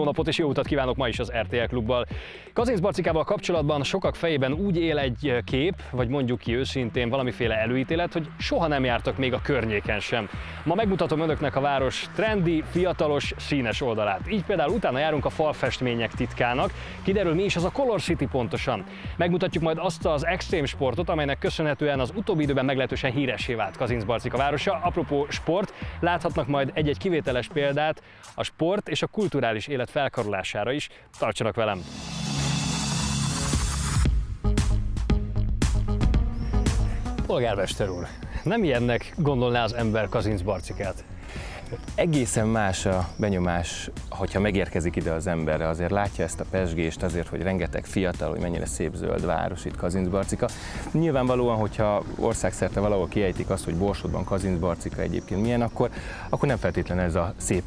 jó napot és jó utat kívánok ma is az RTL Klubbal. Kazinc Barcikával kapcsolatban sokak fejében úgy él egy kép, vagy mondjuk ki őszintén valamiféle előítélet, hogy soha nem jártak még a környéken sem. Ma megmutatom önöknek a város trendi, fiatalos, színes oldalát. Így például utána járunk a falfestmények titkának, kiderül mi is az a Color City pontosan. Megmutatjuk majd azt az extrém sportot, amelynek köszönhetően az utóbbi időben meglehetősen híresé vált Kazinc Barcika városa. Apropó sport, láthatnak majd egy-egy kivételes példát a sport és a kulturális élet felkarolására is. Tartsanak velem! Polgármester úr, nem ilyennek gondolná az ember Kazinc Barcikát? Egészen más a benyomás, hogyha megérkezik ide az emberre, azért látja ezt a pesgést, azért, hogy rengeteg fiatal, hogy mennyire szép zöld város itt Kazincbarcika. Nyilvánvalóan, hogyha országszerte valahol kiejtik azt, hogy Borsodban Kazincbarcika egyébként milyen, akkor, akkor nem feltétlenül ez a szép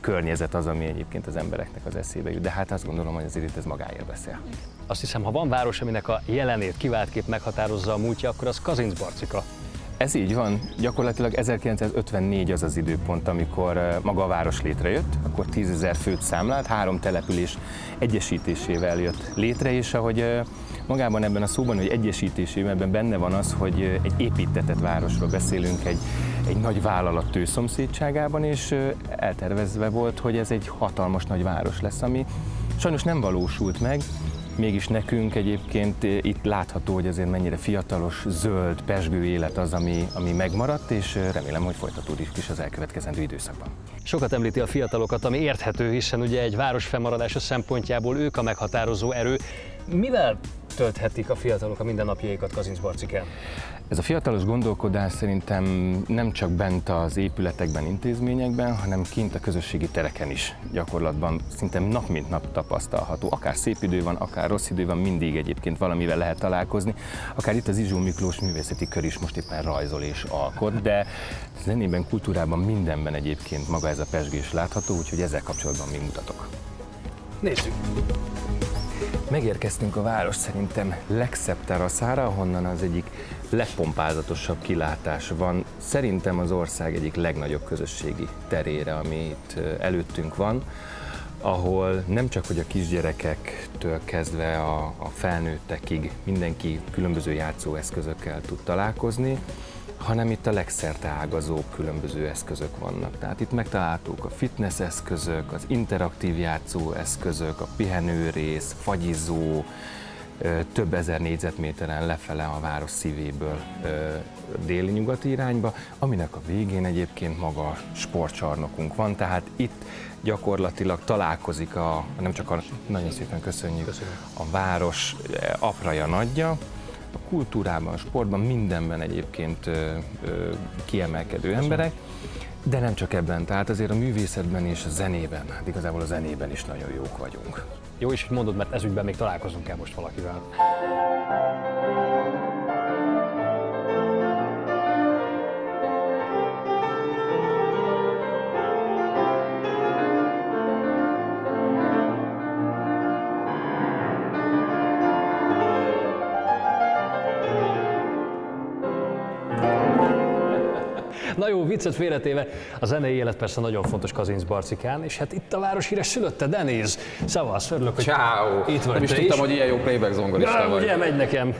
környezet az, ami egyébként az embereknek az eszébe jut. De hát azt gondolom, hogy azért itt ez magáért beszél. Azt hiszem, ha van város, aminek a jelenét kiváltképp meghatározza a múltja, akkor az Kazincbarcika. Ez így van. Gyakorlatilag 1954 az az időpont, amikor eh, maga a város létrejött, akkor 10 ezer főt számlált, három település egyesítésével jött létre, és ahogy eh, magában ebben a szóban, hogy egyesítésében ebben benne van az, hogy eh, egy építetett városról beszélünk, egy, egy nagy vállalat tőszomszédságában, és eltervezve volt, hogy ez egy hatalmas nagy város lesz, ami sajnos nem valósult meg, Mégis nekünk egyébként eh, itt látható, hogy azért mennyire fiatalos, zöld, pesgő élet az, ami, ami megmaradt, és eh, remélem, hogy folytatódik is az elkövetkezendő időszakban. Sokat említi a fiatalokat, ami érthető, hiszen ugye egy város fennmaradása szempontjából ők a meghatározó erő. Mivel tölthetik a fiatalok a mindennapjaikat Kazincbarcikán? Ez a fiatalos gondolkodás szerintem nem csak bent az épületekben, intézményekben, hanem kint a közösségi tereken is gyakorlatban szinte nap mint nap tapasztalható. Akár szép idő van, akár rossz idő van, mindig egyébként valamivel lehet találkozni. Akár itt az Izsó Miklós Művészeti Kör is most éppen rajzol és alkot, de zenében, kultúrában, mindenben egyébként maga ez a pesgés látható, úgyhogy ezzel kapcsolatban még mutatok. Nézzük! Megérkeztünk a város szerintem legszebb teraszára, ahonnan az egyik legpompázatosabb kilátás van. Szerintem az ország egyik legnagyobb közösségi terére, ami itt előttünk van, ahol nem csak hogy a kisgyerekektől kezdve a, a felnőttekig mindenki különböző játszóeszközökkel tud találkozni, hanem itt a legszerte ágazó különböző eszközök vannak. Tehát itt megtaláltuk a fitness eszközök, az interaktív játszó eszközök, a pihenőrész, fagyizó, több ezer négyzetméteren lefele a város szívéből déli-nyugati irányba, aminek a végén egyébként maga sportcsarnokunk van, tehát itt gyakorlatilag találkozik a, nem csak a, nagyon szépen köszönjük, Köszönöm. a város apraja nagyja, a kultúrában, a sportban, mindenben egyébként ö, ö, kiemelkedő emberek, de nem csak ebben, tehát azért a művészetben és a zenében, hát igazából a zenében is nagyon jók vagyunk. Jó is, hogy mondod, mert ezügyben még találkozunk el most valakivel. Na jó, viccet félretéve, a zenei élet persze nagyon fontos Kazinc Barcikán, és hát itt a város híres szülötte, Deniz. Szavasz, örülök, hogy Ciao. itt vagy Nem is tudtam, hogy ilyen jó playback zongorista Ja, vagy. ugye megy nekem.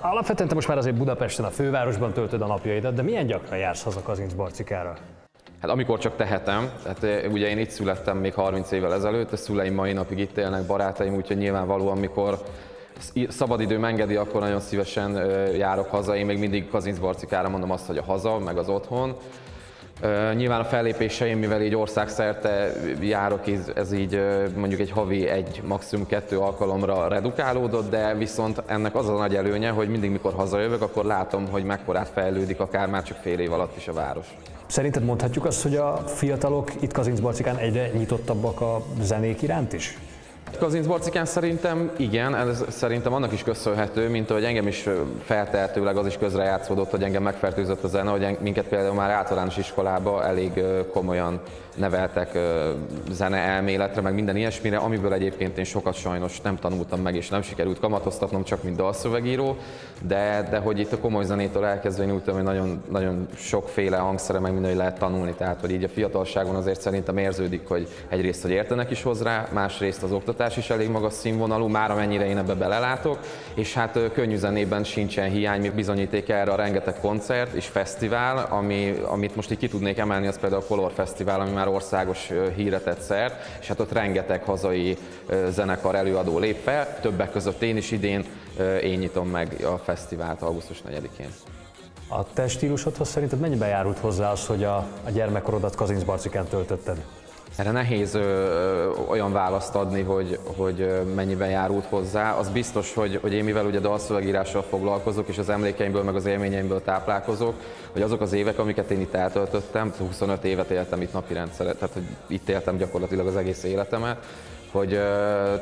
Alapvetően te most már azért Budapesten, a fővárosban töltöd a napjaidat, de milyen gyakran jársz haza Kazinc Barcikára? Hát amikor csak tehetem, tehát eh, ugye én itt születtem még 30 évvel ezelőtt, a szüleim mai napig itt élnek, barátaim, úgyhogy nyilvánvalóan, amikor szabadidőm engedi, akkor nagyon szívesen járok haza. Én még mindig Kazincbarcikára mondom azt, hogy a haza, meg az otthon. Nyilván a fellépéseim, mivel így országszerte járok, ez, így mondjuk egy havi egy, maximum kettő alkalomra redukálódott, de viszont ennek az a nagy előnye, hogy mindig mikor hazajövök, akkor látom, hogy mekkorát fejlődik, akár már csak fél év alatt is a város. Szerinted mondhatjuk azt, hogy a fiatalok itt Kazincbarcikán egyre nyitottabbak a zenék iránt is? Kazincbarcikán szerintem igen, ez szerintem annak is köszönhető, mint ahogy engem is feltehetőleg az is közrejátszódott, hogy engem megfertőzött a zene, hogy minket például már általános iskolában elég komolyan neveltek zene elméletre, meg minden ilyesmire, amiből egyébként én sokat sajnos nem tanultam meg, és nem sikerült kamatoztatnom, csak mint dalszövegíró, de, de hogy itt a komoly zenétől elkezdve én úgy tudom, hogy nagyon, nagyon sokféle hangszere, meg minden lehet tanulni, tehát hogy így a fiatalságon azért szerintem érződik, hogy egyrészt, hogy értenek is hozzá, másrészt az oktatás is elég magas színvonalú, már amennyire én ebbe belelátok, és hát könnyű zenében sincsen hiány, még bizonyíték erre a rengeteg koncert és fesztivál, ami, amit most így ki tudnék emelni, az például a Color Fesztivál, ami már országos híre szert, és hát ott rengeteg hazai zenekar előadó lép fel, többek között én is idén, én nyitom meg a fesztivált augusztus 4-én. A te stílusodhoz szerinted mennyiben járult hozzá az, hogy a, a gyermekkorodat Kazincbarcikán töltötted? Erre nehéz ö, olyan választ adni, hogy, hogy mennyiben járult hozzá. Az biztos, hogy, hogy én mivel ugye dalszövegírással foglalkozok, és az emlékeimből, meg az élményeimből táplálkozok, hogy azok az évek, amiket én itt eltöltöttem, 25 évet éltem itt napi rendszeret, tehát hogy itt éltem gyakorlatilag az egész életemet, hogy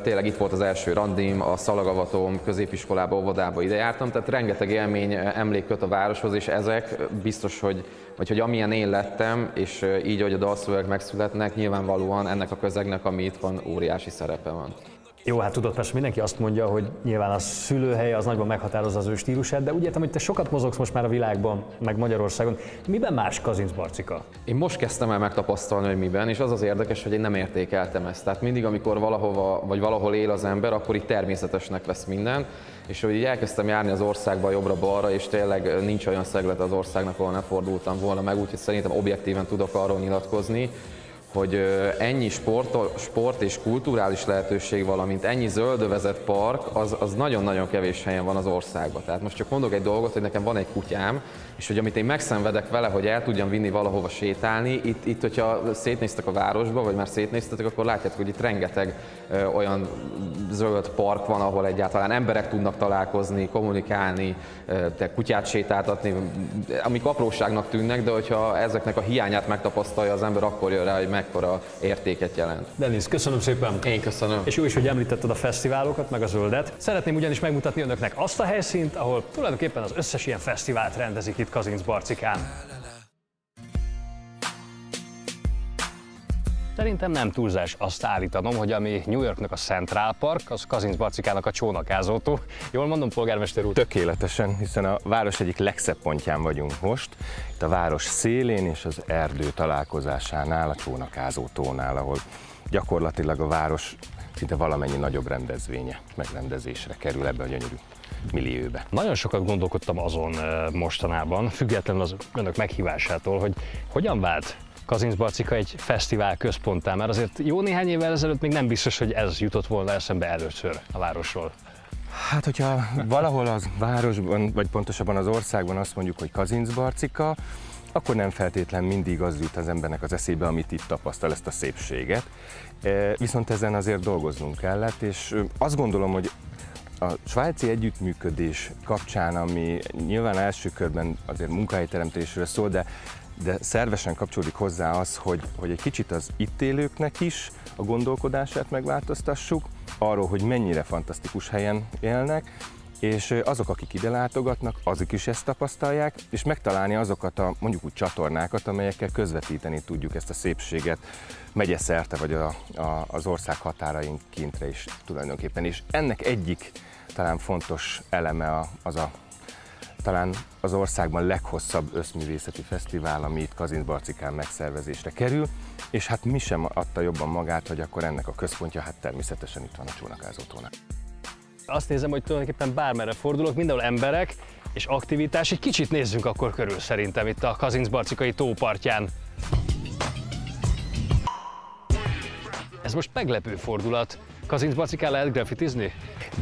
tényleg itt volt az első randim, a szalagavatóm, középiskolába, óvodába ide jártam, tehát rengeteg élmény, emlék köt a városhoz, és ezek biztos, hogy vagy hogy amilyen én lettem, és így, hogy a dalszövegek megszületnek, nyilvánvalóan ennek a közegnek, ami itt van, óriási szerepe van. Jó, hát tudod, persze mindenki azt mondja, hogy nyilván a szülőhelye az nagyban meghatározza az ő stílusát, de úgy értem, hogy te sokat mozogsz most már a világban, meg Magyarországon. Miben más Kazinc Barcika? Én most kezdtem el megtapasztalni, hogy miben, és az az érdekes, hogy én nem értékeltem ezt. Tehát mindig, amikor valahova, vagy valahol él az ember, akkor itt természetesnek vesz minden, és hogy így elkezdtem járni az országba jobbra-balra, és tényleg nincs olyan szeglet az országnak, ahol ne fordultam volna meg, úgyhogy szerintem objektíven tudok arról nyilatkozni, hogy ennyi sport, sport és kulturális lehetőség, valamint ennyi zöldövezett park, az, nagyon-nagyon kevés helyen van az országban. Tehát most csak mondok egy dolgot, hogy nekem van egy kutyám, és hogy amit én megszenvedek vele, hogy el tudjam vinni valahova sétálni, itt, itt hogyha szétnéztek a városba, vagy már szétnéztetek, akkor látjátok, hogy itt rengeteg ö, olyan zöld park van, ahol egyáltalán emberek tudnak találkozni, kommunikálni, ö, te kutyát sétáltatni, amik apróságnak tűnnek, de hogyha ezeknek a hiányát megtapasztalja az ember, akkor jön rá, hogy mekkora értéket jelent. Denis, köszönöm szépen! Én köszönöm. És jó is, hogy említetted a fesztiválokat, meg a zöldet. Szeretném ugyanis megmutatni önöknek azt a helyszínt, ahol tulajdonképpen az összes ilyen fesztivált rendezik itt itt Kazinc Barcikán. Szerintem nem túlzás azt állítanom, hogy ami New Yorknak a Central Park, az Kazinc Barcikának a csónakázótó. Jól mondom, polgármester úr? Tökéletesen, hiszen a város egyik legszebb pontján vagyunk most, itt a város szélén és az erdő találkozásánál, a csónakázótónál, ahol gyakorlatilag a város szinte valamennyi nagyobb rendezvénye megrendezésre kerül ebbe a gyönyörű millióbe. Nagyon sokat gondolkodtam azon mostanában, függetlenül az önök meghívásától, hogy hogyan vált Kazincbarcika egy fesztivál központtá, mert azért jó néhány évvel ezelőtt még nem biztos, hogy ez jutott volna eszembe először a városról. Hát, hogyha valahol az városban, vagy pontosabban az országban azt mondjuk, hogy Kazincbarcika, akkor nem feltétlen mindig az jut az embernek az eszébe, amit itt tapasztal, ezt a szépséget. Viszont ezen azért dolgoznunk kellett, és azt gondolom, hogy a svájci együttműködés kapcsán, ami nyilván első körben azért munkahelyteremtésről szól, de, de szervesen kapcsolódik hozzá az, hogy, hogy egy kicsit az itt élőknek is a gondolkodását megváltoztassuk, arról, hogy mennyire fantasztikus helyen élnek, és azok, akik ide látogatnak, azok is ezt tapasztalják, és megtalálni azokat a mondjuk úgy csatornákat, amelyekkel közvetíteni tudjuk ezt a szépséget megye szerte, vagy a, a, az ország határaink kintre is tulajdonképpen. És ennek egyik talán fontos eleme az a talán az országban leghosszabb összművészeti fesztivál, ami itt Kazincbarcikán megszervezésre kerül, és hát mi sem adta jobban magát, hogy akkor ennek a központja, hát természetesen itt van a csónakázótónál. Azt nézem, hogy tulajdonképpen bármerre fordulok, mindenhol emberek és aktivitás. Egy kicsit nézzünk akkor körül szerintem itt a Kazincbarcikai tópartján. Ez most meglepő fordulat. Kazincbarcikán lehet graffitizni?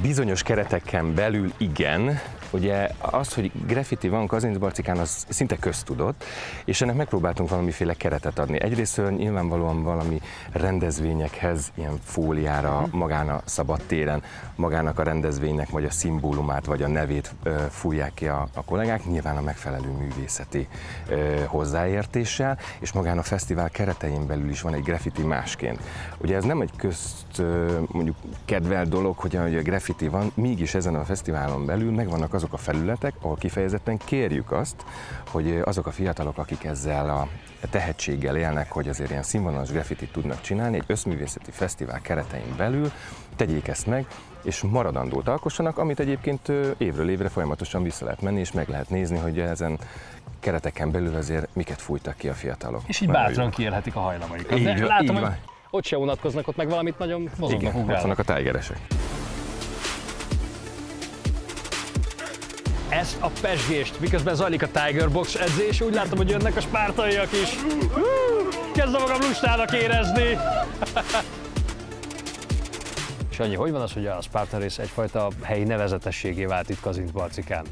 Bizonyos kereteken belül igen, Ugye az, hogy graffiti van Kazincbarcikán, az szinte köztudott, és ennek megpróbáltunk valamiféle keretet adni. Egyrészt nyilvánvalóan valami rendezvényekhez, ilyen fóliára, mhm. magán a szabadtéren, magának a rendezvénynek vagy a szimbólumát, vagy a nevét ö, fújják ki a, a kollégák, nyilván a megfelelő művészeti ö, hozzáértéssel, és magán a fesztivál keretein belül is van egy graffiti másként. Ugye ez nem egy közt azt mondjuk kedvel dolog, hogy a graffiti van, mégis ezen a fesztiválon belül megvannak azok a felületek, ahol kifejezetten kérjük azt, hogy azok a fiatalok, akik ezzel a tehetséggel élnek, hogy azért ilyen színvonalas graffitit tudnak csinálni, egy összművészeti fesztivál keretein belül tegyék ezt meg, és maradandót alkossanak, amit egyébként évről évre folyamatosan vissza lehet menni, és meg lehet nézni, hogy ezen kereteken belül azért miket fújtak ki a fiatalok. És így bátran kiélhetik a hajlamaikat. Így, De látom, így hogy ott se unatkoznak, ott meg valamit nagyon mozognak, Igen, ott vannak a tigeresek. Ezt a pesgést, miközben zajlik a Tiger Box edzés, úgy látom, hogy jönnek a spártaiak is. Kezdem magam lustának érezni. És annyi, hogy van az, hogy a Spartan Race egyfajta helyi nevezetességé vált itt Kazinc Barcikán?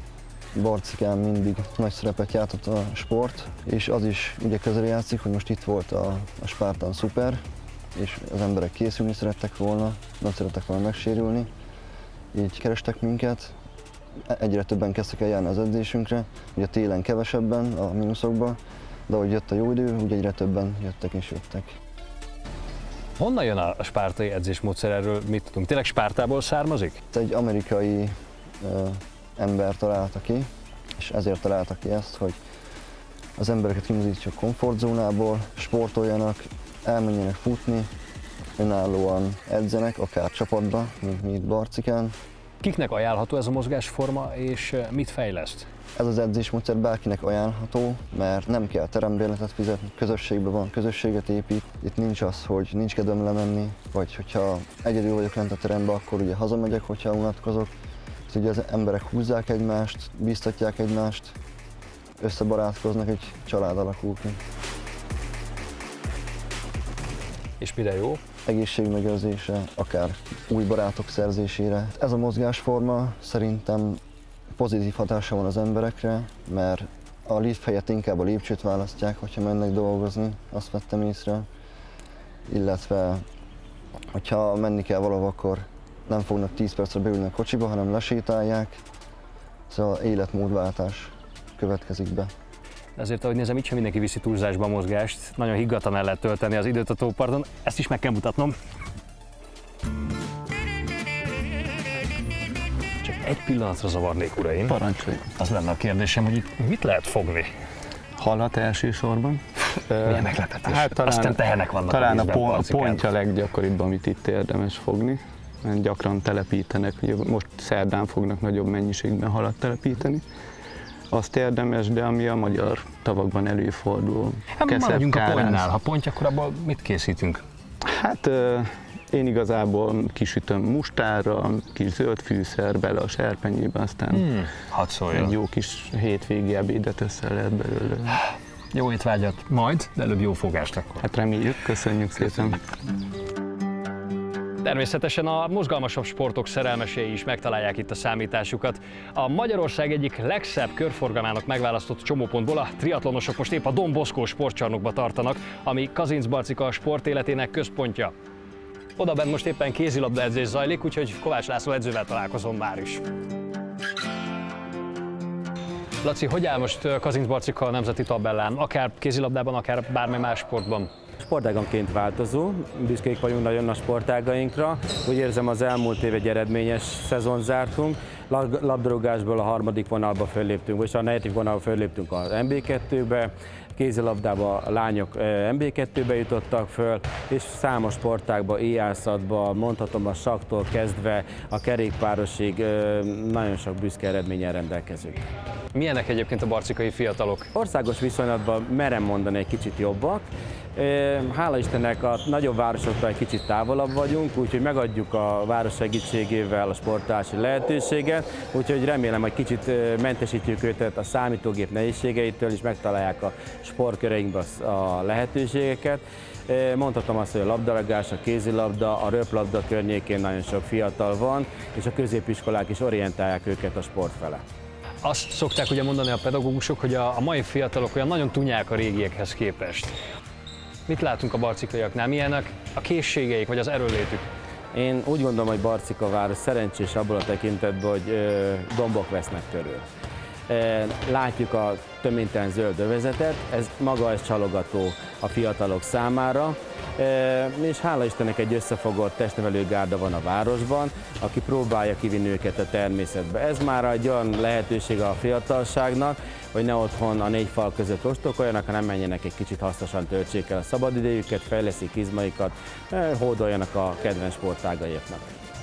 Barcikán mindig nagy szerepet játszott a sport, és az is ugye közel játszik, hogy most itt volt a, a Spartan Super, és az emberek készülni szerettek volna, nem szerettek volna megsérülni, így kerestek minket, egyre többen kezdtek el járni az edzésünkre, ugye télen kevesebben a mínuszokban, de ahogy jött a jó idő, úgy egyre többen jöttek és jöttek. Honnan jön a spártai edzésmódszer, erről mit tudunk? Tényleg Spártából származik? Egy amerikai ö, ember találta ki, és ezért találta ki ezt, hogy az embereket a komfortzónából, sportoljanak, elmenjenek futni, önállóan edzenek, akár csapatba, mint mi itt Barcikán, Kiknek ajánlható ez a mozgásforma, és mit fejleszt? Ez az edzésmódszer bárkinek ajánlható, mert nem kell terembérletet fizetni, közösségben van, közösséget épít. Itt nincs az, hogy nincs kedvem lemenni, vagy hogyha egyedül vagyok lent a teremben, akkor ugye hazamegyek, hogyha unatkozok. Ezt ugye az emberek húzzák egymást, bíztatják egymást, összebarátkoznak, egy család alakul ki. És mire jó? Egészségmegőrzése, akár új barátok szerzésére. Ez a mozgásforma szerintem pozitív hatása van az emberekre, mert a lift helyett inkább a lépcsőt választják, hogyha mennek dolgozni, azt vettem észre. Illetve, hogyha menni kell valahova, akkor nem fognak 10 percre beülni a kocsiba, hanem lesétálják. Szóval életmódváltás következik be. Ezért, ahogy nézem, itt sem mindenki viszi túlzásba a mozgást. Nagyon higgadtan el lehet tölteni az időt a tóparton. Ezt is meg kell mutatnom. Csak egy pillanatra zavarnék, uraim. Parancsolj. Az lenne a kérdésem, hogy itt mit lehet fogni? Halat elsősorban. Milyen meglepetés. Hát talán, Aztán tehenek vannak Talán a, a, a pontja leggyakoribb, amit itt érdemes fogni. Gyakran telepítenek, most szerdán fognak nagyobb mennyiségben halat telepíteni azt érdemes, de ami a magyar tavakban előfordul. Hát maradjunk a pontnál. Ha pontja, akkor abból mit készítünk? Hát én igazából kisütöm mustárra, kis zöld fűszer bele a serpenyébe, aztán hmm, hadd egy jó kis hétvégi ebédet össze lehet belőle. Jó étvágyat majd, de előbb jó fogást akkor. Hát reméljük, köszönjük szépen. Természetesen a mozgalmasabb sportok szerelmesei is megtalálják itt a számításukat. A Magyarország egyik legszebb körforgalmának megválasztott csomópontból a triatlonosok most épp a Don Bosco sportcsarnokba tartanak, ami Kazinc Barcika sport életének központja. Oda bent most éppen kézilabda edzés zajlik, úgyhogy Kovács László edzővel találkozom már is. Laci, hogy áll most Kazinc Barcika a nemzeti tabellán, akár kézilabdában, akár bármely más sportban? Sportáganként változó, büszkék vagyunk nagyon a sportágainkra. Úgy érzem az elmúlt év egy eredményes szezon zártunk. Labdarúgásból a harmadik vonalba fölléptünk, vagy a negyedik vonalba fölléptünk az MB2-be, kézilabdába a lányok MB2-be jutottak föl, és számos sportákba, éjjászatba, mondhatom a saktól kezdve a kerékpárosig nagyon sok büszke eredményen rendelkezünk. Milyenek egyébként a barcikai fiatalok? Országos viszonylatban merem mondani egy kicsit jobbak, Hála Istennek a nagyobb városoktól egy kicsit távolabb vagyunk, úgyhogy megadjuk a város segítségével a sportási lehetőséget, úgyhogy remélem, hogy kicsit mentesítjük őket a számítógép nehézségeitől, és megtalálják a sportköreinkben a lehetőségeket. Mondhatom azt, hogy a labdarúgás, a kézilabda, a röplabda környékén nagyon sok fiatal van, és a középiskolák is orientálják őket a sport fele azt szokták ugye mondani a pedagógusok, hogy a mai fiatalok olyan nagyon tunyák a régiekhez képest. Mit látunk a barcikaiaknál? Milyenek a készségeik vagy az erőlétük? Én úgy gondolom, hogy Barcika város szerencsés abból a tekintetben, hogy ö, dombok vesznek körül. Látjuk a töménytelen zöld övezetet, ez maga ez csalogató a fiatalok számára, és hála Istennek egy összefogott testnevelő gárda van a városban, aki próbálja kivinni őket a természetbe. Ez már egy olyan lehetőség a fiatalságnak, hogy ne otthon a négy fal között ostokoljanak, hanem menjenek egy kicsit hasznosan töltsék el a szabadidejüket, fejleszik izmaikat, hódoljanak a kedvenc sportágaiknak.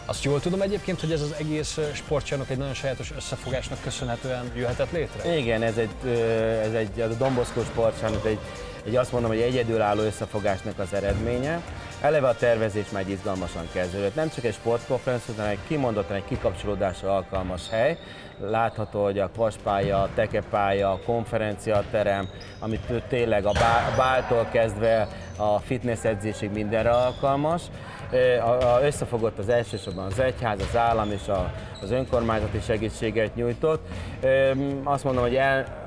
Azt jól tudom egyébként, hogy ez az egész sportcsarnok egy nagyon sajátos összefogásnak köszönhetően jöhetett létre? Igen, ez egy, ez egy a Domboszkó sportcsarnok egy, egy azt mondom, hogy egy egyedülálló összefogásnak az eredménye. Eleve a tervezés már egy izgalmasan kezdődött. Nem csak egy sportkonferencia, hanem egy kimondottan egy kikapcsolódásra alkalmas hely. Látható, hogy a kvaspálya, a tekepálya, a konferenciaterem, amit tényleg a báltól kezdve a fitness edzésig mindenre alkalmas összefogott az elsősorban az egyház, az állam és az önkormányzati segítséget nyújtott. Azt mondom, hogy el,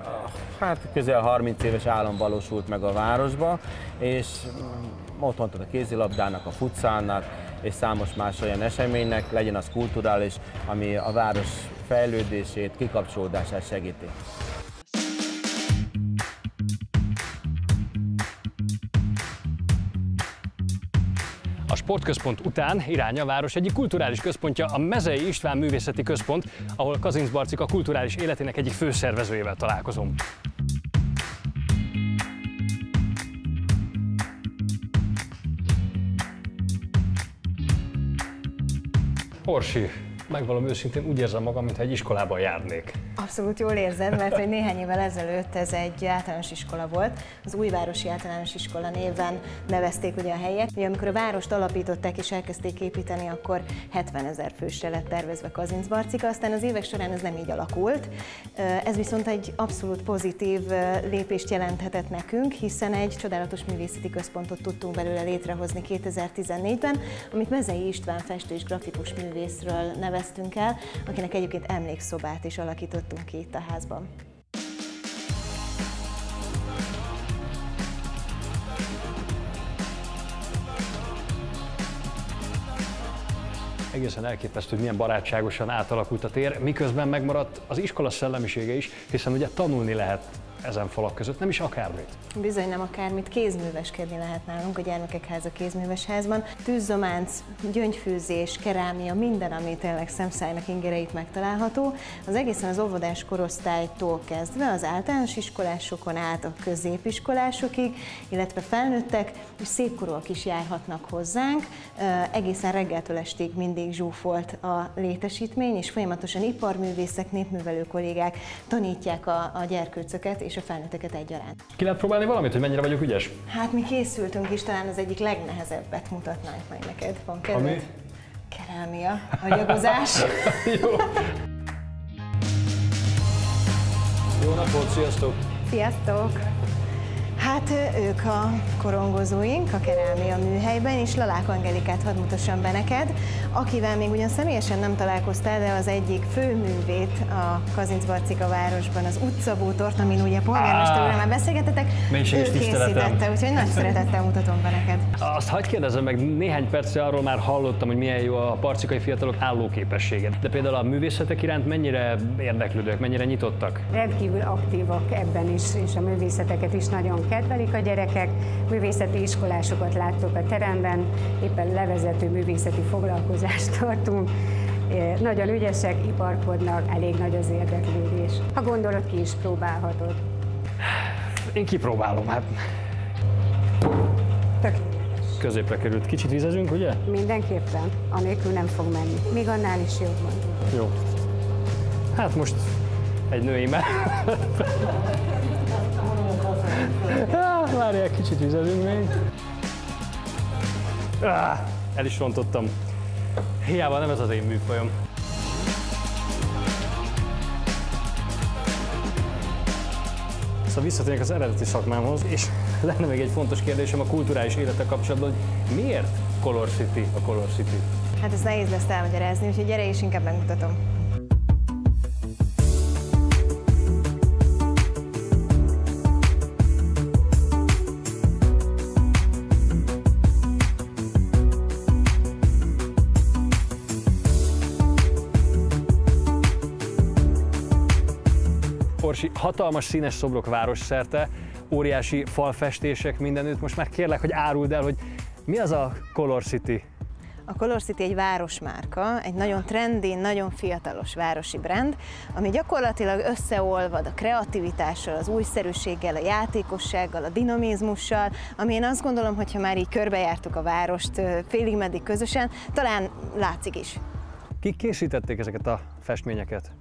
hát közel 30 éves állam valósult meg a városba, és otthon a kézilabdának, a futszálnak, és számos más olyan eseménynek, legyen az kulturális, ami a város fejlődését, kikapcsolódását segíti. A sportközpont után irány a város egyik kulturális központja, a Mezei István Művészeti Központ, ahol Kazinc Barcika kulturális életének egyik főszervezőjével találkozom. Porsche. Megvalom őszintén, úgy érzem magam, mintha egy iskolában járnék. Abszolút jól érzed, mert hogy néhány évvel ezelőtt ez egy általános iskola volt. Az Újvárosi Általános Iskola néven nevezték ugye a helyet. Ugye amikor a várost alapították és elkezdték építeni, akkor 70 ezer fősre lett tervezve Kazincbarcika, aztán az évek során ez nem így alakult. Ez viszont egy abszolút pozitív lépést jelenthetett nekünk, hiszen egy csodálatos művészeti központot tudtunk belőle létrehozni 2014-ben, amit Mezei István festő és grafikus művészről neveztünk el, akinek egyébként emlékszobát is alakított alkottunk ki itt a házban. egészen elképesztő, hogy milyen barátságosan átalakult a tér, miközben megmaradt az iskola szellemisége is, hiszen ugye tanulni lehet ezen falak között, nem is akármit. Bizony nem akármit, kézműveskedni lehet nálunk a gyermekek háza kézműves házban. Tűzzománc, gyöngyfűzés, kerámia, minden, ami tényleg szemszájnak ingereit megtalálható. Az egészen az óvodás korosztálytól kezdve az általános iskolásokon át a középiskolásokig, illetve felnőttek és szépkorúak is járhatnak hozzánk. Egészen reggeltől estig mindig zsúfolt a létesítmény, és folyamatosan iparművészek, népművelő kollégák tanítják a, a gyerkőcöket és a felnőtteket egyaránt. Ki lehet próbálni valamit, hogy mennyire vagyok ügyes? Hát mi készültünk is, talán az egyik legnehezebbet mutatnánk meg neked. Van kedved? Ami? Kerámia, hagyagozás. Jó. Jó napot, sziasztok! Sziasztok! Hát ők a korongozóink a kerámia műhelyben, és Lalák Angelikát hadd mutassam be neked, akivel még ugyan személyesen nem találkoztál, de az egyik főművét a Kazincbarcika városban, az utcabútort, amin ugye polgármester már beszélgetetek, ő készítette, úgyhogy nagy szeretettel mutatom be neked. Azt hagyd kérdezem meg, néhány perce arról már hallottam, hogy milyen jó a parcikai fiatalok állóképessége. De például a művészetek iránt mennyire érdeklődők, mennyire nyitottak? Rendkívül aktívak ebben is, és a művészeteket is nagyon kedvelik a gyerekek. Művészeti iskolásokat láttok a teremben, éppen levezető művészeti foglalkozást tartunk. Nagyon ügyesek, iparkodnak, elég nagy az érdeklődés. Ha gondolod, ki is próbálhatod. Én kipróbálom, hát. Tökéletes. Középre került. Kicsit vizezünk, ugye? Mindenképpen. Anélkül nem fog menni. Még annál is jobban. Jó. Hát most egy női Várjál, kicsit vizezünk még. Ah, el is rontottam. Hiába nem ez az én műfajom. Szóval visszatérnek az eredeti szakmámhoz, és lenne még egy fontos kérdésem a kulturális élete kapcsolatban, hogy miért Color City a Color City? Hát ez nehéz lesz elmagyarázni, úgyhogy gyere és inkább megmutatom. Hatalmas színes szobrok város szerte, óriási falfestések mindenütt. Most már kérlek, hogy áruld el, hogy mi az a Color City? A Color City egy városmárka, egy nagyon trendi, nagyon fiatalos városi brand, ami gyakorlatilag összeolvad a kreativitással, az újszerűséggel, a játékossággal, a dinamizmussal, ami én azt gondolom, hogy ha már így körbejártuk a várost félig meddig közösen, talán látszik is. Kik készítették ezeket a festményeket?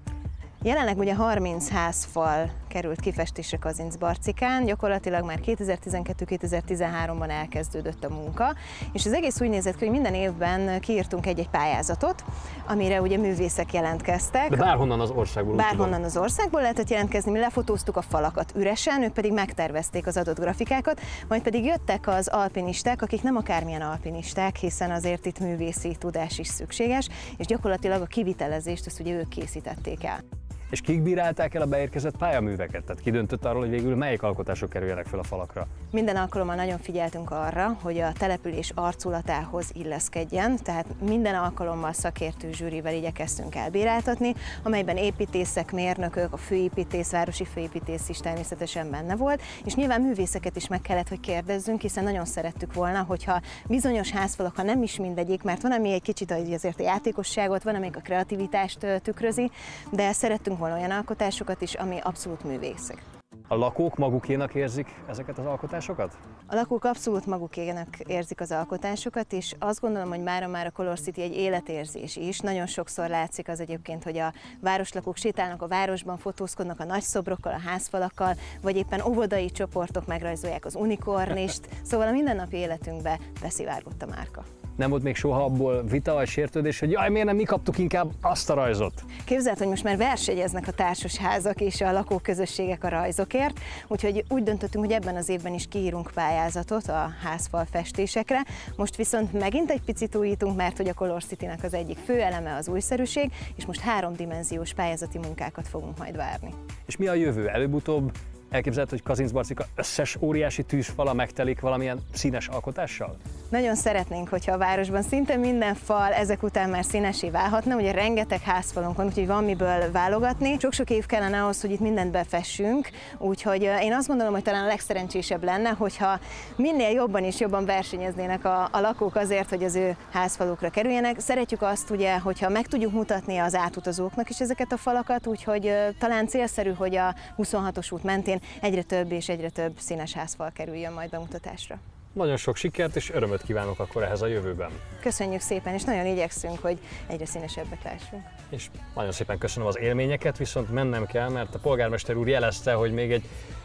Jelenleg ugye 30 házfal került kifestésre Kazinc Barcikán, gyakorlatilag már 2012-2013-ban elkezdődött a munka, és az egész úgy nézett ki, hogy minden évben kiírtunk egy-egy pályázatot, amire ugye művészek jelentkeztek. De bárhonnan az országból. Bárhonnan az országból lehetett jelentkezni, mi lefotóztuk a falakat üresen, ők pedig megtervezték az adott grafikákat, majd pedig jöttek az alpinisták, akik nem akármilyen alpinisták, hiszen azért itt művészi tudás is szükséges, és gyakorlatilag a kivitelezést ezt ugye ők készítették el. És kik bírálták el a beérkezett pályaműveket? Tehát ki döntött arról, hogy végül melyik alkotások kerüljenek fel a falakra? Minden alkalommal nagyon figyeltünk arra, hogy a település arculatához illeszkedjen, tehát minden alkalommal szakértő zsűrivel igyekeztünk elbíráltatni, amelyben építészek, mérnökök, a főépítész, városi főépítész is természetesen benne volt, és nyilván művészeket is meg kellett, hogy kérdezzünk, hiszen nagyon szerettük volna, hogyha bizonyos házfalak, ha nem is mindegyik, mert van, ami egy kicsit azért a játékosságot, van, amelyik a kreativitást tükrözi, de szerettünk volna olyan alkotásokat is, ami abszolút művészek. A lakók magukénak érzik ezeket az alkotásokat? A lakók abszolút magukénak érzik az alkotásokat, és azt gondolom, hogy mára már a Color City egy életérzés is. Nagyon sokszor látszik az egyébként, hogy a városlakók sétálnak a városban, fotózkodnak a nagy szobrokkal, a házfalakkal, vagy éppen óvodai csoportok megrajzolják az unikornist, szóval a mindennapi életünkbe beszivárgott a márka nem volt még soha abból vita vagy sértődés, hogy jaj, miért nem mi kaptuk inkább azt a rajzot? Képzeld, hogy most már versenyeznek a társasházak és a lakóközösségek a rajzokért, úgyhogy úgy döntöttünk, hogy ebben az évben is kiírunk pályázatot a házfal festésekre. Most viszont megint egy picit újítunk, mert hogy a Color City-nek az egyik fő eleme az újszerűség, és most háromdimenziós pályázati munkákat fogunk majd várni. És mi a jövő? Előbb-utóbb elképzelhető, hogy Kazincbarcika összes óriási tűzfala megtelik valamilyen színes alkotással? Nagyon szeretnénk, hogyha a városban szinte minden fal ezek után már színesé válhatna, ugye rengeteg házfalunk van, úgyhogy van miből válogatni. Sok-sok év kellene ahhoz, hogy itt mindent befessünk, úgyhogy én azt gondolom, hogy talán a legszerencsésebb lenne, hogyha minél jobban és jobban versenyeznének a, a lakók azért, hogy az ő házfalukra kerüljenek. Szeretjük azt ugye, hogyha meg tudjuk mutatni az átutazóknak is ezeket a falakat, úgyhogy talán célszerű, hogy a 26-os út mentén egyre több és egyre több színes házfal kerüljön majd bemutatásra. Nagyon sok sikert és örömöt kívánok akkor ehhez a jövőben. Köszönjük szépen, és nagyon igyekszünk, hogy egyre színesebbek lássunk. És nagyon szépen köszönöm az élményeket, viszont mennem kell, mert a polgármester úr jelezte, hogy még egy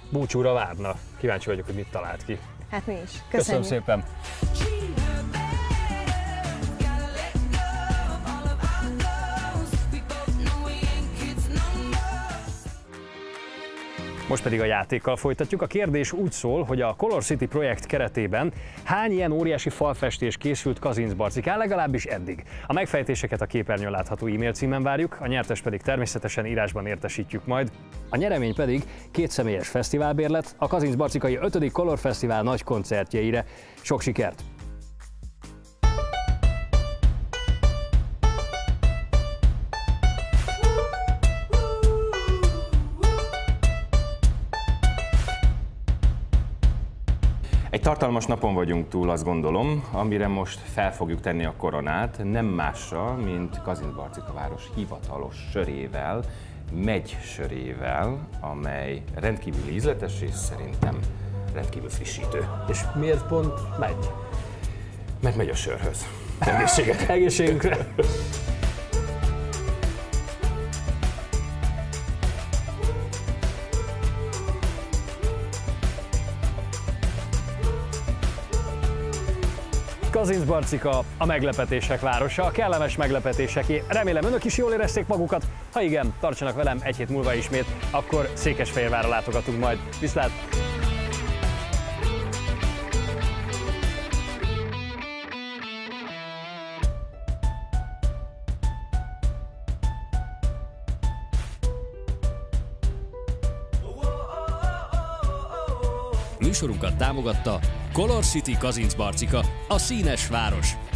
búcsúra várna. Kíváncsi vagyok, hogy mit talált ki. Hát mi is. Köszönjük. Köszönöm szépen. Most pedig a játékkal folytatjuk. A kérdés úgy szól, hogy a Color City projekt keretében hány ilyen óriási falfestés készült Kazincbarcikán, legalábbis eddig. A megfejtéseket a képernyőn látható e-mail címen várjuk, a nyertes pedig természetesen írásban értesítjük majd. A nyeremény pedig két személyes fesztiválbérlet a Kazincbarcikai 5. Color Fesztivál nagy koncertjeire. Sok sikert! Tartalmas napon vagyunk túl, azt gondolom, amire most fel fogjuk tenni a koronát, nem mással, mint Kazincbarcika város hivatalos sörével, megy sörével, amely rendkívül ízletes és szerintem rendkívül frissítő. És miért pont megy? Mert megy a sörhöz. Egészséget! Egészségünkre! Kazincbarcika a meglepetések városa, a kellemes meglepetéseké. Remélem önök is jól érezték magukat. Ha igen, tartsanak velem egy hét múlva ismét, akkor Székesfehérvárra látogatunk majd. Viszlát! Műsorunkat támogatta Color City Kazincbarcika, a színes város.